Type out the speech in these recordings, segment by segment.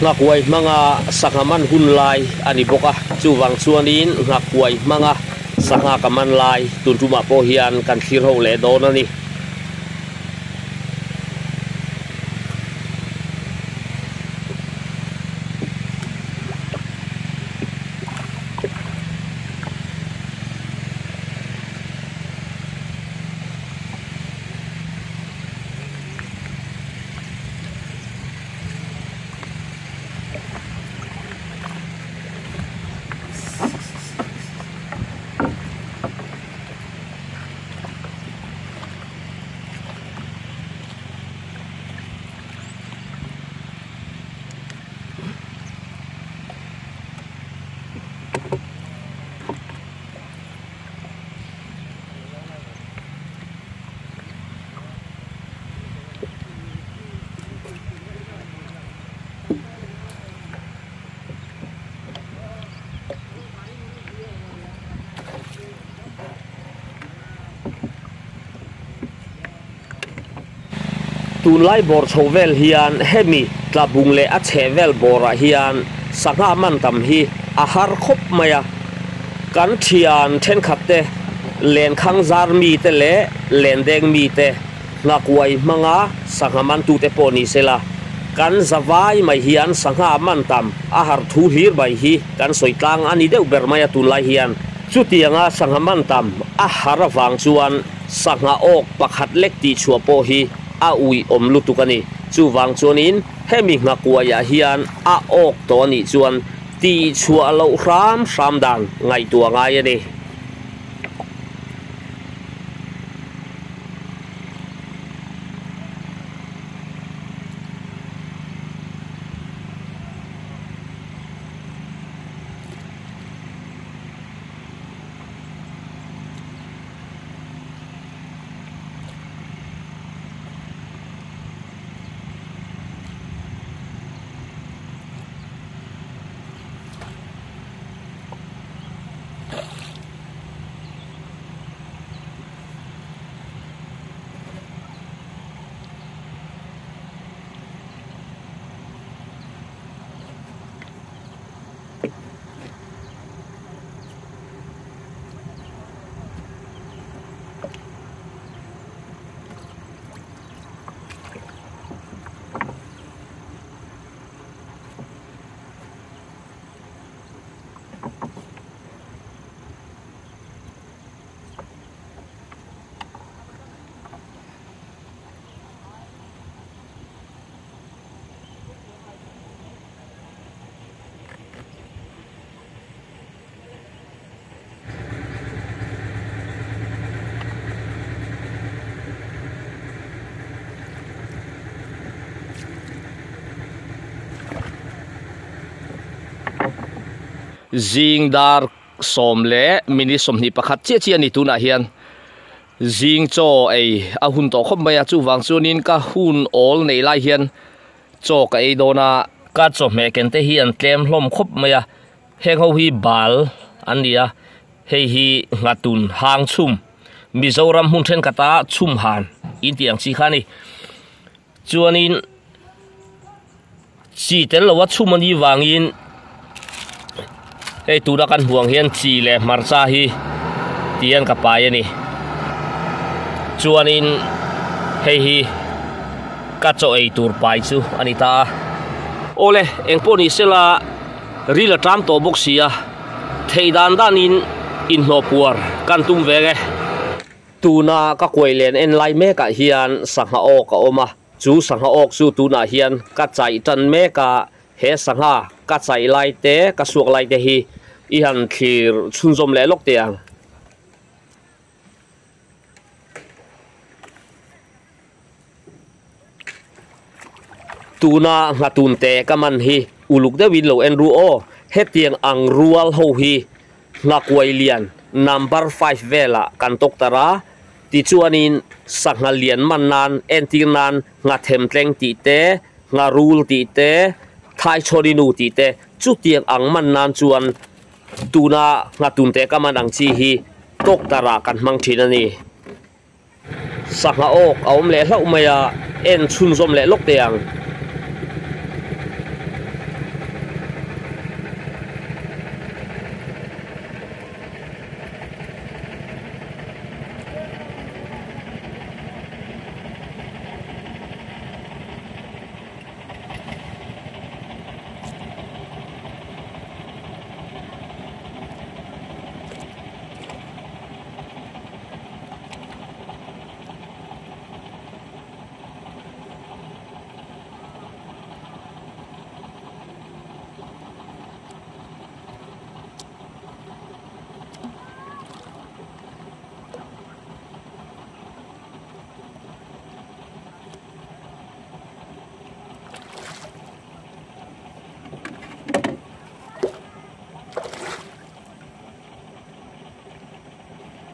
ngak wai manga sangaman hun lai ani boka chu wang chuanin ngak wai manga sanga kaman lai tuntuma po hian kan thlir ho le don ani tun lai bor chovel hian hemi tlabung le a chevel bora hian. Sanga man tam hi, a har khop maya. Kan thian then khatte len khang zar mi te le, len deng mi te. Ngakwai manga, sanga man tu te poni sela kan zawai mai hian, sanga man tam, a har thu hlir bai hi. Kan soitlang ani deu ber maya tun lai hian. Chu tianga sanga man tam, a har wang chuan, sanga ok pakhat lek ti chuapo hi a ui om lutu kani chu wang chuanin hemi ngakua ya ah hian a ok to ni chuan. Ti chua lo ram ram dang, ngai tua ngai ani. Yeah. Zing dar som le mini som ni pakhat che chi ani tuna hian zing cho ei a hun to khom mai chu wang chunin ka hun ol nei lai hian cho ka ei dona ka cho me ken te hian tlem hlom khop maya heng ho hi bal ania hei hi ngatun hang chum mizoram hun then kata chum han in tiang chi khani chuanin chi tel lo wa chum ani wangin hei tuna kan huang hian chi le marcha hi. Tian ka pai ani chuanin hei hi. Ka cho ei tur pai chu ani ta. Ole eng poni sela rila tram to box sia theidan dan in in no puar kan tum vege tuna ka koilen en lai me ka hian sangha o ka oma à. chu sangha ok chu tuna hian ka chai tan me ka he sangha ka chai lai te ka suak lai te hi i han thlir chun zom le lok tiang tuna ngatun te kaman hi lục đã win lo en ru o he tiang ang rual ho hi ngakwai liền number five 5 vela kan tok tara, ti sang sangha liền man nan, en tir nan, nga thêm tleng ti te, nga rul ti te, thai cho đi nu ti te. Chút tiền ang man nan chuan tuna, nga tun te kama dang chi hi. Tok tara kan mang thina ni sanga ok awm le hlau maya, en chun zom le lok te ang.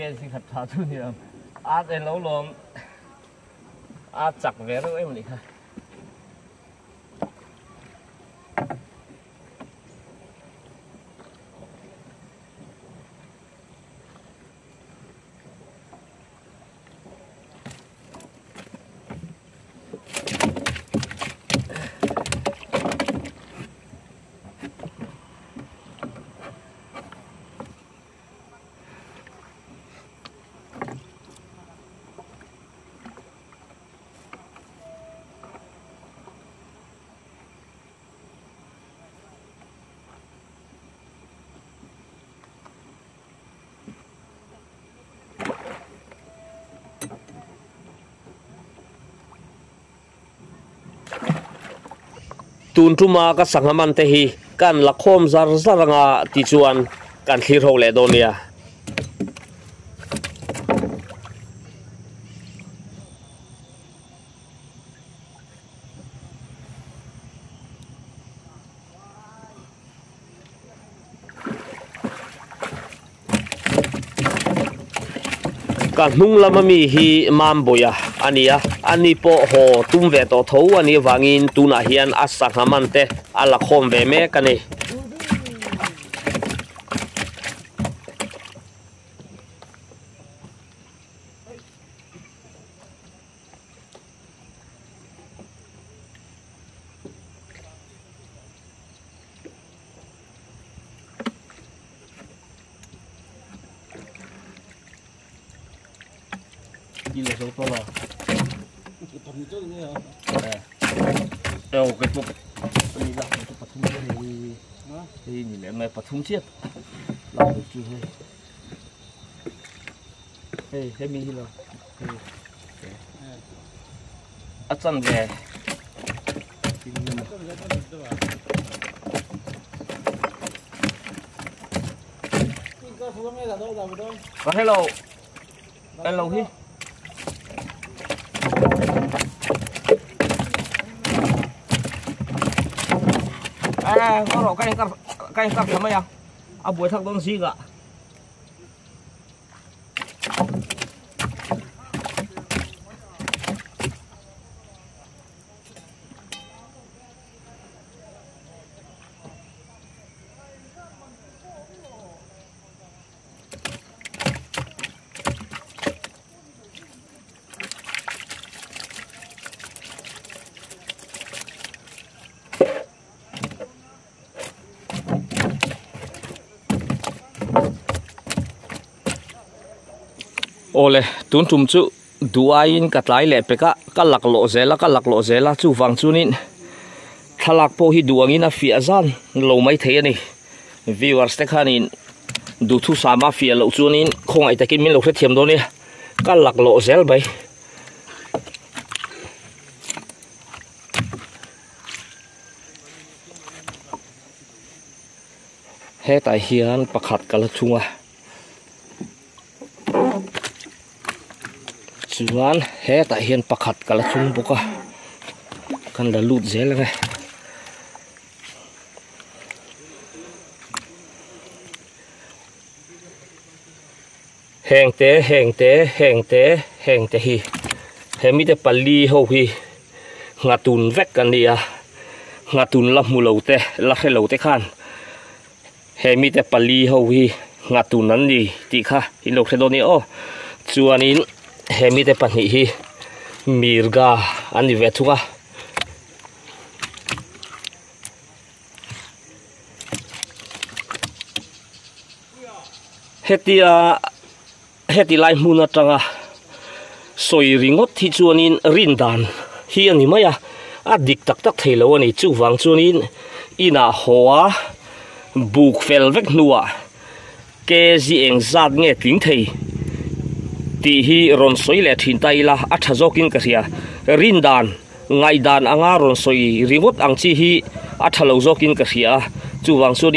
cái gì thật thà thu nhiều át để lâu lòng át à, chặt vé đâu em này khai ตูนทุมาก็สังหมันเตหีกันละคมซาร์ซารงาติจวนกันทีโรเลโดเนียการนุ่งละมามีฮีมามบุยอันนี้อะ ani po ho tum ve to tho ani wangin tuna hian asanghaman te ala khom ve me kani đi là số to là đâu, cái cục đi làm cái vật thùng thì thì nhìn lại mày vật thùng chiết làm được chưa hay hey hey mình là ở chân về. Có hello. Hello hi à rồi cái cắt cái cắt làm gì à? À buổi thằng con gì cả ole, tun tum chu duain katlai le peka kalak lo zela kalak lo zela chu wang chunin. Thalak po hi duangin a fia zan, lo mai thei ani. Viewers te khanin du thu sama fia lo chunin, khong ai takin min lo khe thiam do ni ka lo zel bai. He tai hian pakhat kala chunga. Chuan he ta hian pakhat kala chung boka kan la lut zel nge heng te heng te heng te heng te hi. He, mi te pali ho hi. Ngatun vek kan nia ngatun la mu lo te, la khe lo te khan. He, mi te pali ho hi. Ngatun an ni, ti kha. In lo khe do ni o. Chuanin hemi te pahnih hi mirga an ni ve thunga hetia ah, heti lai hmun atanga soi ringot hi chuanin rin dan. Hi ani maya ah, a dik tak tak thei lo ani. Chu wang chuanin ina hoa buk fel vek nuwa ke zi eng zat nge ting thei ti hi ron soi le thin tai la a tha zokin ka ria rin dan, ngai dan anga ron soi ringot ang chi hi a tha lo zokin ka ria chu wang tu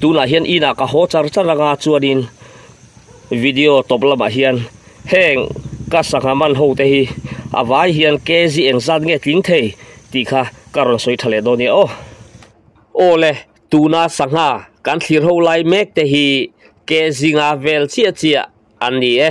tuna hian ina ka ho char char anga chuanin video top lama hian, heng, ka sanga man ho te hi. Avai hian kezi eng zat nge tling thei. Ti kha karon soi thale do ni o. Ole tuna sanga, kan thlir ho lai mek te hi. Ke zinga vel chia chia, an ni e.